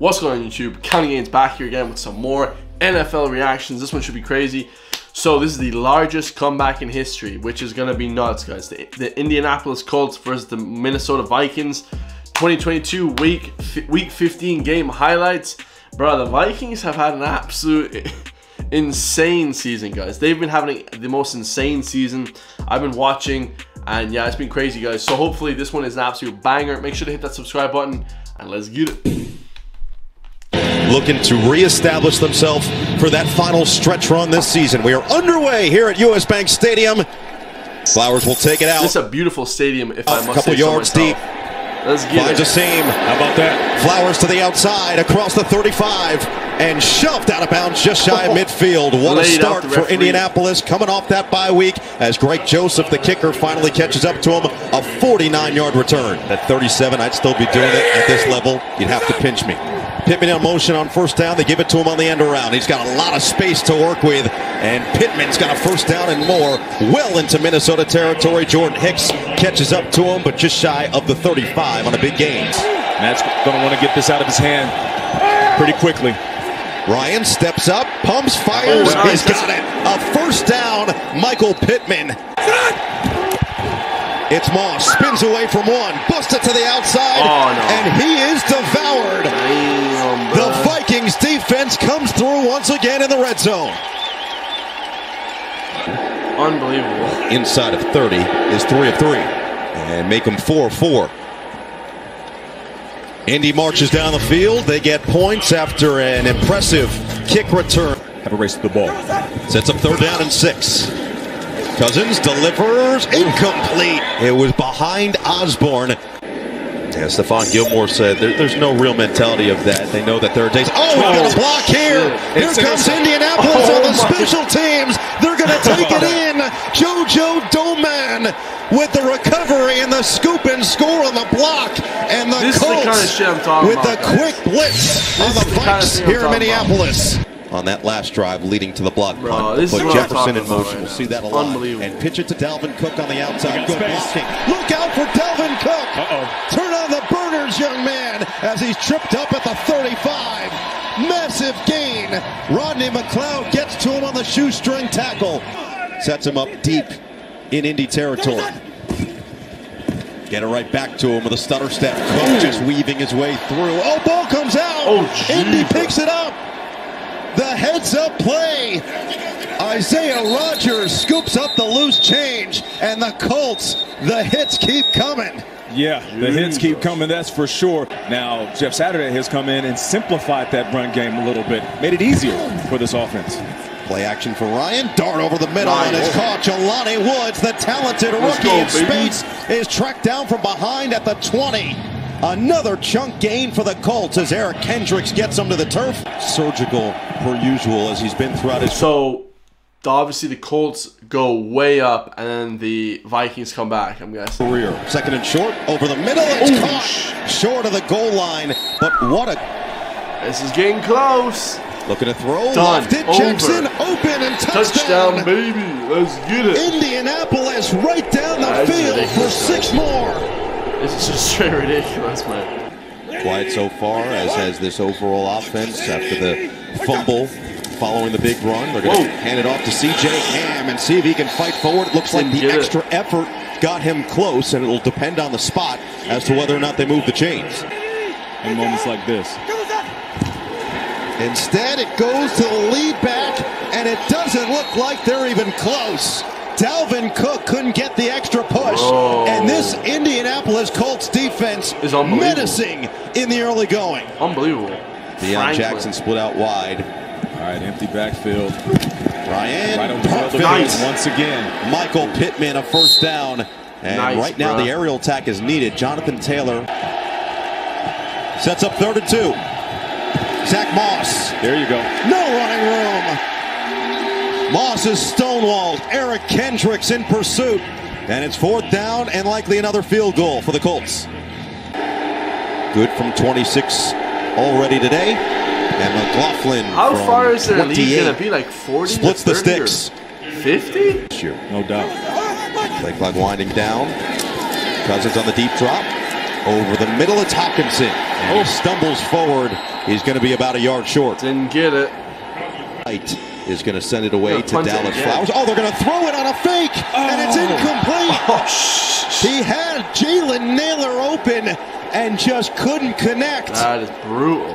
What's going on YouTube? County Gains back here again with some more NFL reactions. This one should be crazy. So this is the largest comeback in history, which is going to be nuts, guys. The, the, Indianapolis Colts versus the Minnesota Vikings. 2022 week week 15 game highlights. Bro, the Vikings have had an absolute insane season, guys. They've been having the most insane season. I've been watching, and yeah, it's been crazy, guys. So hopefully this one is an absolute banger. Make sure to hit that subscribe button, and let's get it looking to reestablish themselves for that final stretch run this season. We are underway here at US Bank Stadium. Flowers will take it out. This is a beautiful stadium, if I must A couple yards so deep. Let's get Finds it. a seam. How about that? Flowers to the outside, across the 35, and shoved out of bounds just shy of oh. midfield. What a start for Indianapolis coming off that bye week as Greg Joseph, the kicker, finally catches up to him. A 49-yard return. At 37, I'd still be doing it at this level. You'd have to pinch me. Pittman in motion on first down. They give it to him on the end around. He's got a lot of space to work with, and Pittman's got a first down and more well into Minnesota territory. Jordan Hicks catches up to him, but just shy of the 35 on a big gain. Matt's going to want to get this out of his hand pretty quickly. Ryan steps up, pumps, fires. Oh, He's got it. A first down, Michael Pittman. It's Moss, spins away from one, busts it to the outside, oh, no. and he is devoured. Damn, the Vikings defense comes through once again in the red zone. Unbelievable. Inside of 30 is 3 of 3. And make them 4 of 4. Indy marches down the field. They get points after an impressive kick return. Have a race to the ball. Sets up third down and six. Cousins delivers incomplete. It was behind Osborne. Yeah, Stephon Gilmore said there, there's no real mentality of that. They know that there are days. Oh, we've got a block here. Here comes Indianapolis oh, on the special teams. They're going to take it in. JoJo Domann with the recovery and the scoop and score on the block. And the this Colts the kind of with the quick blitz this on the Vikes kind of here in Minneapolis. About on that last drive leading to the block Bro, punt. Put Jefferson in motion. Right we'll see that a lot. And pitch it to Dalvin Cook on the outside. Good blocking. Look out for Dalvin Cook. Uh-oh. Turn on the burners, young man, as he's tripped up at the 35. Massive gain. Rodney McLeod gets to him on the shoestring tackle. Sets him up deep in Indy territory. Get it right back to him with a stutter step. Cook just weaving his way through. Oh, ball comes out. Oh, Indy picks it up. The heads up play. Isaiah Rodgers scoops up the loose change, and the Colts, the hits keep coming. Yeah, the hits keep coming, that's for sure. Now, Jeff Saturday has come in and simplified that run game a little bit, made it easier for this offense. Play action for Ryan. Dart over the middle, and it's caught. Jelani Woods, the talented rookie go, in space, is tracked down from behind at the 20. Another chunk gain for the Colts as Eric Kendricks gets them to the turf. Surgical per usual as he's been throughout his. So, obviously, the Colts go way up and then the Vikings come back, I'm guessing. Career. Second and short. Over the middle. It's Ooh. caught. Short of the goal line. But what a. This is getting close. Looking to throw. Done. Lofted. Jackson open and touchdown. Touchdown, baby. Let's get it. Indianapolis right down the field for six more. This is just straight ridiculous, man. Quiet so far, as has this overall offense after the fumble following the big run. They're going to hand it off to C.J. Ham and see if he can fight forward. It looks like the extra it. effort got him close, and it'll depend on the spot as to whether or not they move the chains. In moments like this. Instead, it goes to the lead back, and it doesn't look like they're even close. Dalvin Cook couldn't get the extra push. Whoa. And this Indianapolis Colts defense is menacing in the early going. Unbelievable. Deon Jackson split out wide. All right, empty backfield. Ryan, right perfect. Nice. Once again. Michael Pittman, a first down. And nice, right now, bro. the aerial attack is needed. Jonathan Taylor sets up third and two. Zach Moss. There you go. No running room. Moss is stonewalled. Eric Kendricks in pursuit. And it's fourth down and likely another field goal for the Colts. Good from 26 already today. And McLaughlin. How far is their lead going to be? Like 40? Splits the sticks. 50? Sure. No doubt. Play clock winding down. Cousins on the deep drop. Over the middle, it's Hockenson. And oh. he stumbles forward. He's going to be about a yard short. Didn't get it. White is going to send it away to Dallas Flowers. Oh, they're going to throw it on a fake, oh. and it's oh. incomplete. Oh, he had Jalen Nailor open and just couldn't connect. That is brutal.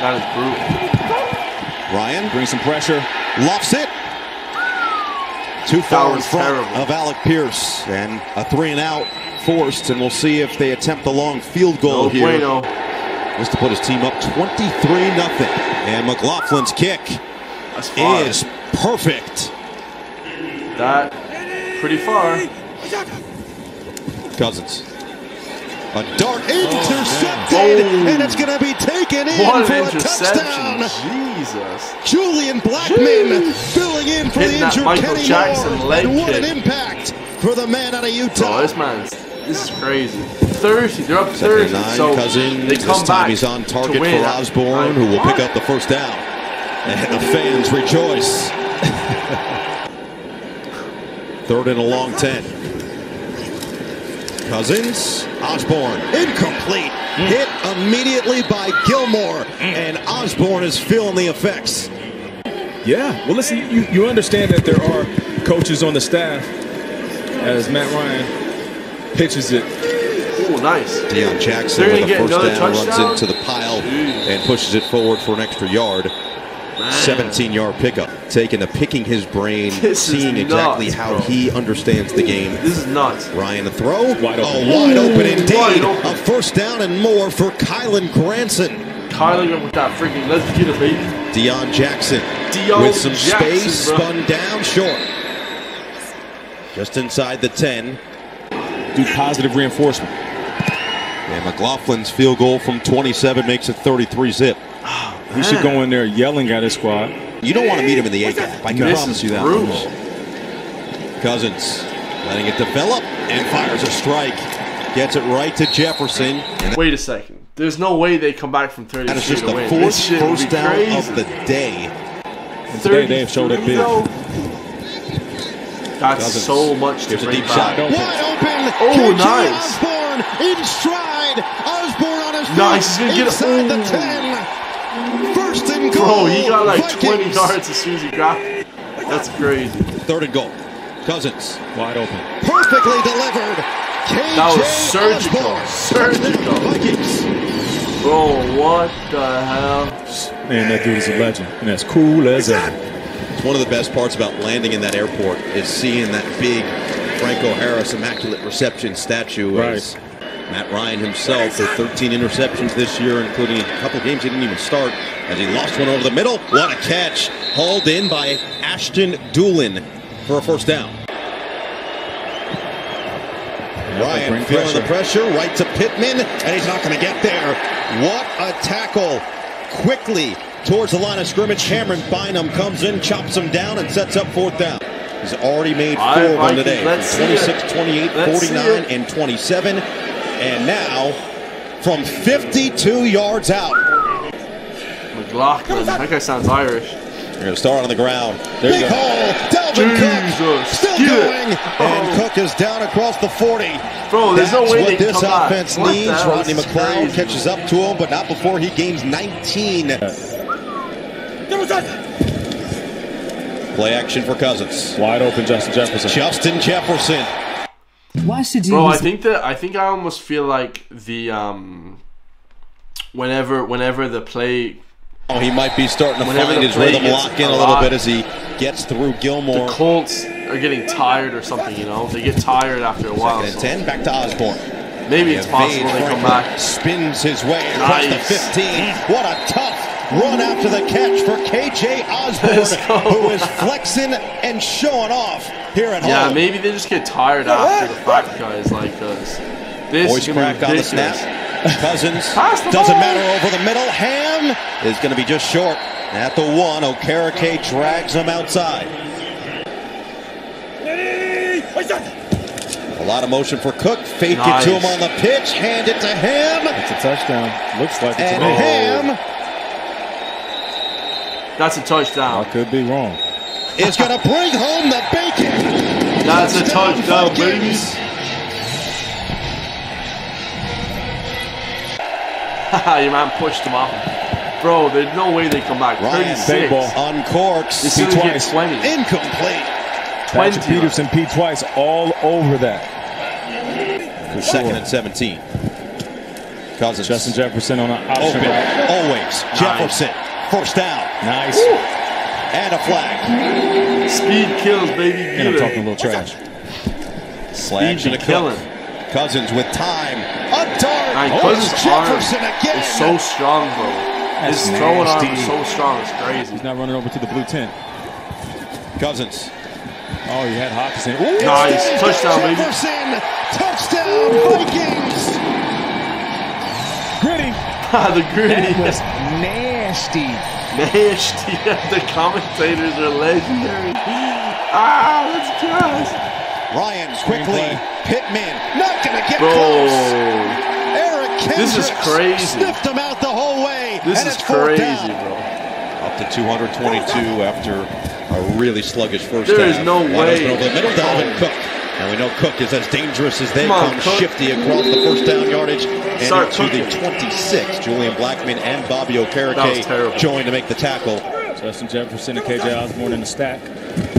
That is brutal. Ryan brings some pressure. Lofts it. Too far in front terrible. of Alec Pierce. And a three and out forced. And we'll see if they attempt the long field goal no here. Bueno. Just to put his team up 23 nothing. And McLaughlin's kick is perfect. That pretty far. Cousins. A dart oh, intercepted, oh. and it's going to be taken in what for a touchdown. Jesus. Julian Blackmon filling in for Hitting the injured Michael Kenny Jackson Moore. and what an impact for the man out of Utah. Oh, this man's this is crazy. 30, they're up 30. Nine, so Cousins. they come this time he's on target for Osborne, who will pick up the first down. And the fans rejoice. Third and a long 10. Cousins, Osborne, incomplete. Mm. Hit immediately by Gilmore, mm. and Osborne is feeling the effects. Yeah, well, listen, you, you understand that there are coaches on the staff as Matt Ryan pitches it. Oh, nice. Deon Jackson with the first down touchdown? runs into the pile Jeez. and pushes it forward for an extra yard. 17 yard pickup. Taking a picking his brain, this seeing nuts, exactly how bro. he understands the game. This is nuts. Ryan a throw. Wide open. Oh, wide open indeed. Wide open. A first down and more for Kylen Granson. Kylen with that freaking let's get it, baby. Deon Jackson Deon with some Jackson, space, bro. spun down short. Just inside the 10. Do positive reinforcement. And McLaughlin's field goal from 27 makes it 33 zip. Ah, Oh, he should go in there yelling at his squad. You don't want to meet him in the A gap. I can this promise you that. Brutal. Cousins letting it develop and fires a strike. Gets it right to Jefferson. Wait a second. There's no way they come back from 30 That is just the win. fourth This first down crazy. of the day. And today they've showed up big. That's Cousins so much to gives a deep back. shot. Wide open. Oh, KJ nice. Osborne in stride. Osborne on his feet. Nice. He's gonna get it. inside the Oh. 10. First and goal. Bro, he got like 20 yards as soon as he grabbed it. That's crazy. Third and goal. Cousins. Wide open. Perfectly delivered. KJ That was surgical. Osborne. Surgical. Vikings. Bro, what the hell? Man, that dude is a legend. And as cool as ever. It's one of the best parts about landing in that airport is seeing that big Franco Harris Immaculate Reception statue. Right. As Matt Ryan himself with 13 interceptions this year, including a couple games he didn't even start, as he lost one over the middle. What a catch! Hauled in by Ashton Dulin for a first down. Ryan feeling pressure. the pressure, right to Pittman, and he's not going to get there. What a tackle! Quickly towards the line of scrimmage. Camryn Bynum comes in, chops him down, and sets up fourth down. He's already made four All right, of them today. let's 26, 28, Let's 49, and 27. And now, from 52 yards out, McLaughlin. That guy sounds Irish. We're going to start on the ground. There you Big go. hole. Dalvin Cook still Get it. going. And Oh. Cook is down across the 40. Bro, there's That's no way what this come offense What the needs. hell? Rodney This McLeod catches up to him, but not before he gains 19. Play action for Cousins. Wide open, Justin Jefferson. Justin Jefferson. Why should you? Bro, I think that I think I almost feel like the um whenever whenever the play Oh, he might be starting to Whenever find his rhythm lock in a little bit as he gets through Gilmore. the Colts are getting tired or something, you know? They get tired after a while. Second and so 10, back to Osborne. maybe it's possible they come back. Spins his way across Nice. the 15. What a tough run after the catch for KJ Osborne, who is flexing and showing off here at Yeah, home. Yeah, maybe they just get tired after the fact, guys, like us. This Voice is crack on the snap. Cousins Pass the doesn't ball. matter over the middle. Ham is going to be just short at the one. Okereke drags him outside. A lot of motion for Cook. Fake Nice. it to him on the pitch. Hand it to Ham. It's a touchdown. Looks like it's And a goal. Ham That's a touchdown. I could be wrong. is going to bring home the bacon. That's a touchdown, baby. Your man pushed him off. Bro, there's no way they come back. Ryan 36. ball. Uncorks. This is twice. 20. Incomplete. Patrick Peterson, Pete twice, all over that. For Second sure. and 17. Cousins. Justin Jefferson on an option. Open. route. Always. Jefferson. First down. Nice. And a flag. Speed kills, baby. And I'm talking a little trash. Slash Speed and be a killing. Cook. Cousins with time. A dart. And Oh, Cousins' it's Jefferson again. is so strong, bro. That's His throwing arm is so strong. It's crazy. He's not running over to the blue tent. Cousins. Oh, he had Hockenson. Ooh. Nice. Touchdown, baby. Jefferson. Touchdown, Vikings. Gritty. Ah, the gritty. That was nasty. Nasty. the commentators are legendary. Ah, that's gas. Ryan quickly. Screenplay. Pittman. Not going to get Bro. close. Eric Kendricks This is crazy. sniffed him out the whole way. This and is it's fourth crazy, bro. Up to 222 after a really sluggish first There half. is no Wide way. open Over the middle, Dalvin Cook. And we know Cook is as dangerous as they Come come, shifty across the first down yardage and Start into the cooking. 26. Julian Blackmon and Bobby That was Okereke terrible. join to make the tackle. Justin Jefferson and KJ Osborne in the stack.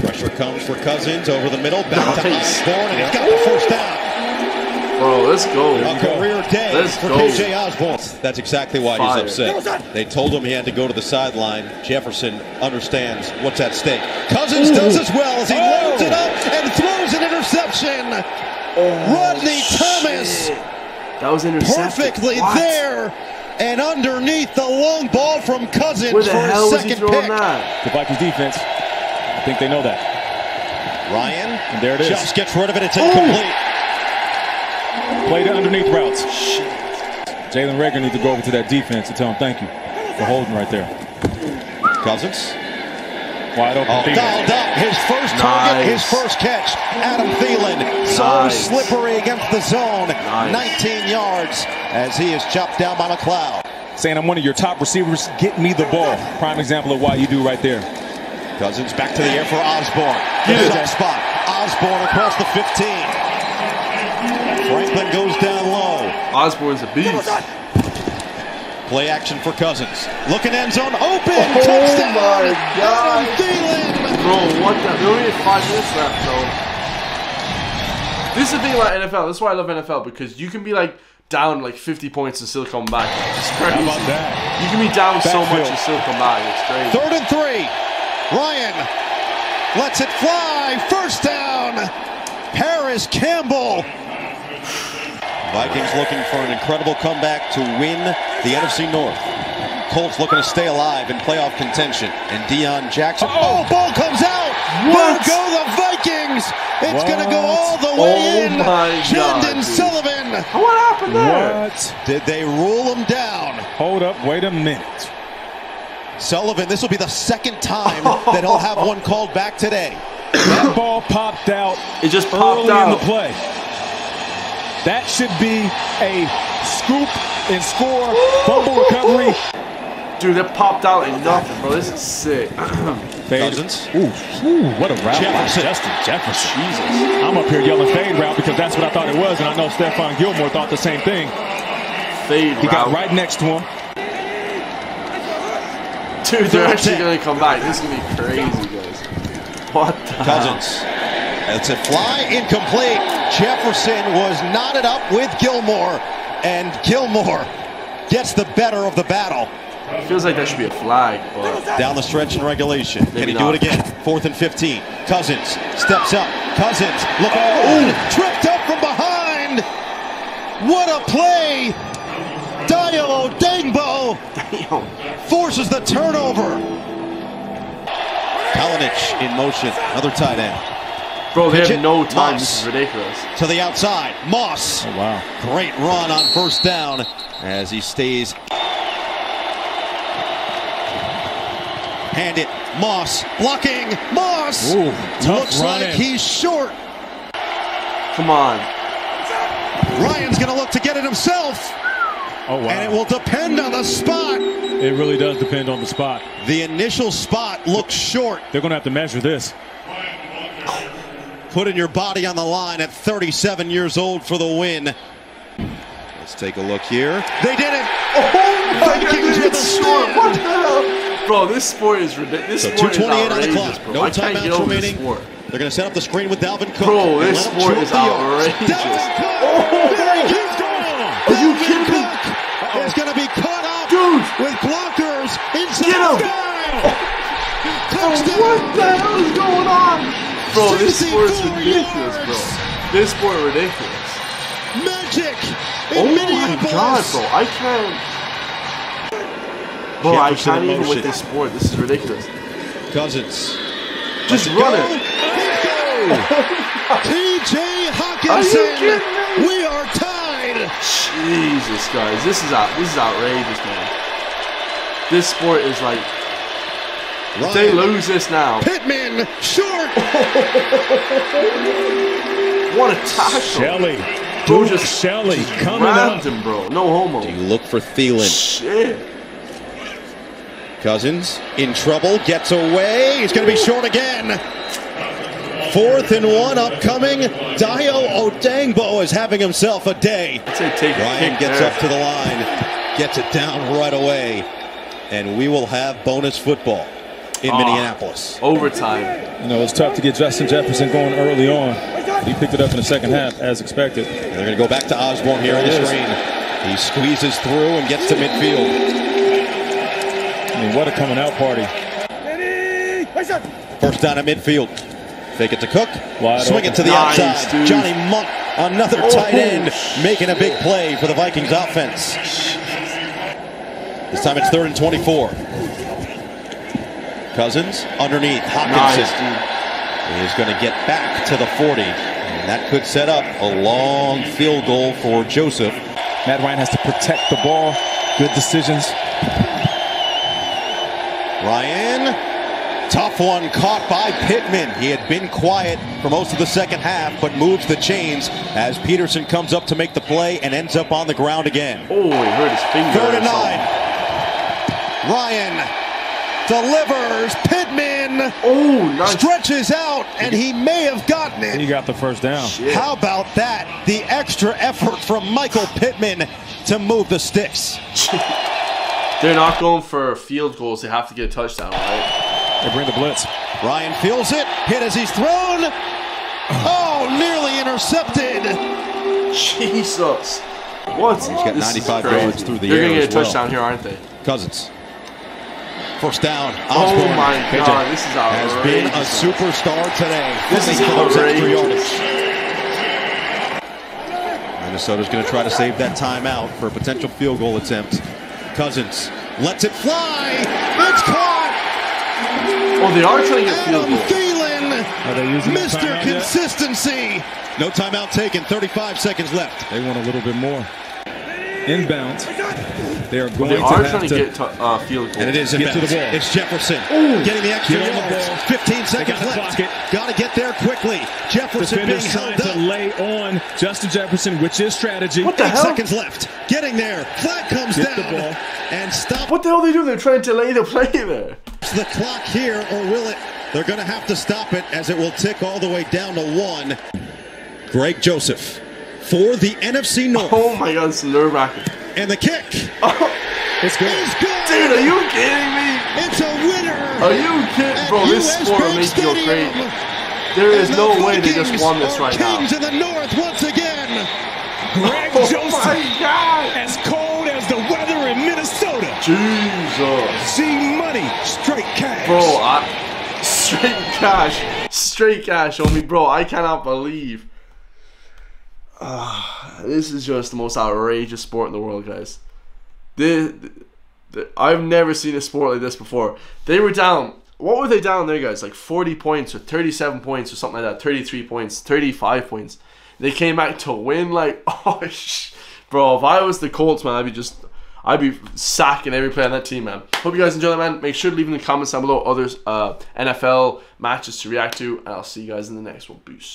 Pressure comes for Cousins over the middle, back to Nice. Osborne, and he's got the first down. Bro, let's go. A career day Let's for go. KJ Osborne. That's exactly why Fire. he's upset. They told him he had to go to the sideline. Jefferson understands what's at stake. Cousins does as well as he Oh. loads it up and throws an interception. Oh, Rodney Thomas That was intercepted. perfectly What? there and underneath the long ball from Cousins Where the for hell his was he second throwing pick. that? The Vikings defense. I think they know that. Ryan And there it is. just gets rid of it. It's incomplete. Play the underneath routes. Jalen Reagor needs to go over to that defense and tell him thank you for holding right there. Cousins Wide open. Oh, dialed up. His first target, his first catch. Adam Thielen, so Nice. slippery against the zone. Nice. 19 yards as he is chopped down by McLeod. Saying I'm one of your top receivers. Get me the ball. Prime example of why you do right there. Cousins back to the air for Osborne. Get soft spot. Osborne across the 15. Franklin goes down low. Osborne's a beast. Play action for Cousins. Looking end zone open. Oh Touchdown. my God. Bro, what the? We only five minutes left, bro. This is the thing about NFL. That's why I love NFL because you can be like down like 50 points and still come back. It's crazy. How about that? You can be down so much Backfield. and still come back. It's crazy. Third and three. Ryan lets it fly. First down. Parris Campbell. Vikings looking for an incredible comeback to win the NFC North. Colts looking to stay alive in playoff contention. And Deon Jackson. Uh-oh. Oh, ball comes out. What? There go the Vikings. It's going to go all the way Oh in. my God, Chandon dude. Sullivan. What happened there? What? Did they rule him down? Hold up. Wait a minute. Sullivan, this will be the second time that he'll have one called back today. That ball popped out It just popped early out. in the play. That should be a scoop and score, fumble recovery. Dude, that popped out in nothing, bro. This is sick. Fade. Cousins. Ooh, ooh, what a route Jefferson. Justin Jefferson. Jesus. I'm up here yelling fade route because that's what I thought it was, and I know Stephon Gilmore thought the same thing. Fade He got right next to him. Dude, they're Third actually going to come back. This is going to be crazy, guys. What the? Cousins. It's a fly incomplete. Jefferson was knotted up with Gilmore, and Gilmore gets the better of the battle Feels like that should be a flag, but down the stretch in regulation. Can Maybe he do it again? Fourth and 15. Cousins steps up. Cousins looking Oh. good. Tripped up from behind. What a play! Dayo Odeyingbo damn. forces the turnover. Kalinic in motion. Another tight end. Bro, they Pitch have no time. Moss. This is ridiculous. To the outside. Moss. Oh, wow. Great run on first down as he stays. Hand it. Moss blocking. Moss Ooh, tough looks run like in. he's short. Come on. Ryan's going to look to get it himself, Oh, wow. and it will depend on the spot. It really does depend on the spot. The initial spot looks short. They're going to have to measure this. Putting your body on the line at 37 years old for the win. Let's take a look here. They did it. Oh, oh my goodness, short. What the hell? Bro, this sport is ridiculous. This So sport is 228 on the clock. bro. No I can't timeouts get over this remaining. They're going to set up the screen with Dalvin Cook. Bro, this sport is outrageous. Dalvin Cook. Oh, he is gone. Are you kidding me? Cook is going to be caught up Dude. With blockers inside. Get him. Oh. Touchdown. Touchdown. What the hell is going on? Bro, this sport is 64 ridiculous, bro. This sport is ridiculous. Magic in Oh my god, bro. I can't. Bro, I can't even with this sport. This is ridiculous. Cousins. Just Go. run it. TJ Are Hockenson. you me? We are tied. Jesus, guys, this is out. This is outrageous, man. This sport is like. If they lose this now, Pittman short. what a tackle! Shelley. Bro, Duke just Shelley just coming grabbed up. him, bro. No homo. Do You look for Thielen. Shit. Cousins in trouble, gets away. He's going to be short again. Fourth and one upcoming. Dayo Odeyingbo is having himself a day. I'd say take Ryan gets there. up to the line, gets it down right away, and we will have bonus football in Ah. Minneapolis. overtime. You know, it's tough to get Justin Jefferson going early on. He picked it up in the second half, as expected. And they're going to go back to Osborne here on the There it is. screen. He squeezes through and gets to midfield. I mean, what a coming out party. First down at midfield. Fake it to Cook. Wide Swing open. it to the Nice, outside. dude. Johnny Mundt, another Oh. tight end, making a big play for the Vikings offense. This time it's third and 24. Cousins underneath. Hockenson Nice, dude. is going to get back to the 40. And that could set up a long field goal for Joseph. Matt Ryan has to protect the ball. Good decisions. Ryan, tough one caught by Pittman. He had been quiet for most of the second half, but moves the chains as Peterson comes up to make the play and ends up on the ground again. Oh, he hurt his finger. Third or and something. nine. Ryan delivers. Pittman Oh, nice. stretches out, and he may have gotten it. He got the first down. Shit. How about that? The extra effort from Michael Pittman to move the sticks. They're not going for field goals. They have to get a touchdown, right? They bring the blitz. Ryan feels it, hit as he's thrown. Oh, nearly intercepted. Jesus. What? He's got 95 yards through the air. They're gonna get a well. touchdown here, aren't they? Cousins. First down. Oh Osborne my KJ God, this is outrageous. Has been a superstar today. This is Fighting for those extra outrageous. yards. Minnesota's going to try to save that timeout for a potential field goal attempt. Cousins lets it fly. It's caught. Oh, they are trying to get field Adam goal. Thielen, Are they using Mr. timeout yet? Consistency. No timeout taken. 35 seconds left. They want a little bit more. Inbound. They are going They to have to to get to, uh, field goal. And it is Get to the inbounds. ball. It's Jefferson Ooh, getting the extra Get on the ball. 15 seconds gotta left. clock. Got to get there quickly. Jefferson being held trying up. to lay on Justin Jefferson, which is strategy. What the Eight hell? seconds left. Getting there. Flag comes Get the down ball. and stop. What the hell are they doing? They're trying to delay the play there. the clock here, or will it? They're going to have to stop it as it will tick all the way down to one. Greg Joseph for the NFC North. Oh my god, it's nerve wracking. And the kick It's good. is good. Dude, are you kidding me? It's a winner. Are you kidding? Bro, this US sport will Bank make you crazy. There is no the way they just won this right now. kings in the North once again. Greg Oh Joseph, my god! as cold as the weather in Minnesota. Jesus. See money, straight cash. Bro, I, straight cash. Straight cash on me, bro. I cannot believe. Ah, this is just the most outrageous sport in the world, guys. This, th- I've never seen a sport like this before. They were down. What were they down there, guys? Like 40 points or 37 points or something like that. 33 points, 35 points. They came back to win. Like, oh, sh- bro. If I was the Colts, man, I'd be just, I'd be sacking every player on that team, man. Hope you guys enjoy that, man. Make sure to leave in the comments down below others uh, NFL matches to react to, and I'll see you guys in the next one. Peace.